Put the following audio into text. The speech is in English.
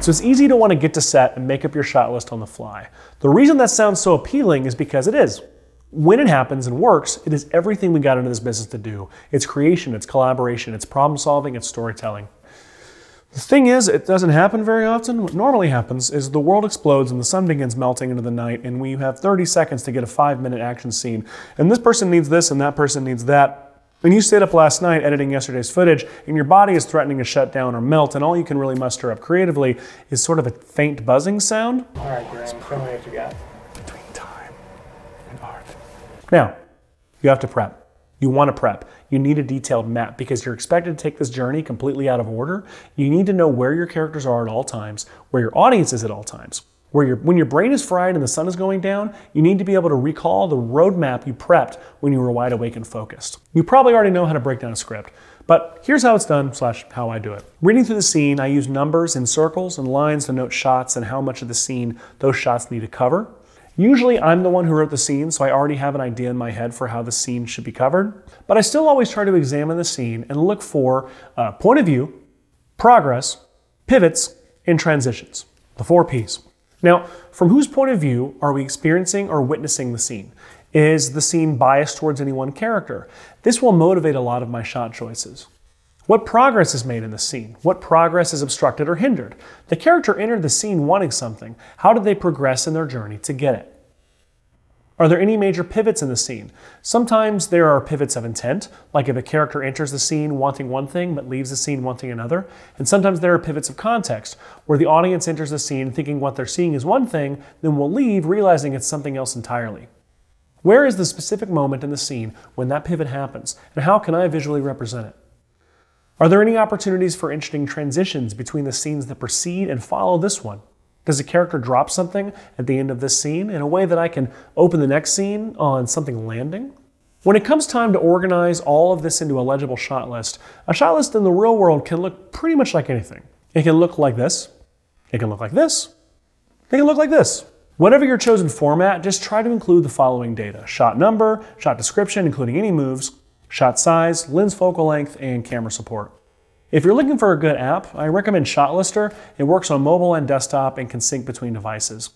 so it's easy to want to get to set and make up your shot list on the fly. The reason that sounds so appealing is because it is. When it happens and works, it is everything we got into this business to do. It's creation, it's collaboration, it's problem solving, it's storytelling. The thing is, it doesn't happen very often. What normally happens is the world explodes and the sun begins melting into the night, and we have 30 seconds to get a five minute action scene. And this person needs this, and that person needs that. And you stayed up last night editing yesterday's footage, and your body is threatening to shut down or melt, and all you can really muster up creatively is sort of a faint buzzing sound. All right, Graham, show me what you got. Between time and art. Now, you have to prep. You want to prep. You need a detailed map because you're expected to take this journey completely out of order. You need to know where your characters are at all times, where your audience is at all times. Where your, when your brain is fried and the sun is going down, you need to be able to recall the roadmap you prepped when you were wide awake and focused. You probably already know how to break down a script, but here's how it's done slash how I do it. Reading through the scene, I use numbers and circles and lines to note shots and how much of the scene those shots need to cover. Usually I'm the one who wrote the scene, so I already have an idea in my head for how the scene should be covered. But I still always try to examine the scene and look for uh, point of view, progress, pivots, and transitions. The four P's. Now, from whose point of view are we experiencing or witnessing the scene? Is the scene biased towards any one character? This will motivate a lot of my shot choices. What progress is made in the scene? What progress is obstructed or hindered? The character entered the scene wanting something. How did they progress in their journey to get it? Are there any major pivots in the scene? Sometimes there are pivots of intent, like if a character enters the scene wanting one thing but leaves the scene wanting another. And sometimes there are pivots of context, where the audience enters the scene thinking what they're seeing is one thing, then will leave realizing it's something else entirely. Where is the specific moment in the scene when that pivot happens, and how can I visually represent it? Are there any opportunities for interesting transitions between the scenes that precede and follow this one? Does a character drop something at the end of this scene in a way that I can open the next scene on something landing? When it comes time to organize all of this into a legible shot list, a shot list in the real world can look pretty much like anything. It can look like this, it can look like this, it can look like this. Whatever your chosen format, just try to include the following data shot number, shot description, including any moves, shot size, lens focal length, and camera support. If you're looking for a good app, I recommend ShotLister. It works on mobile and desktop and can sync between devices.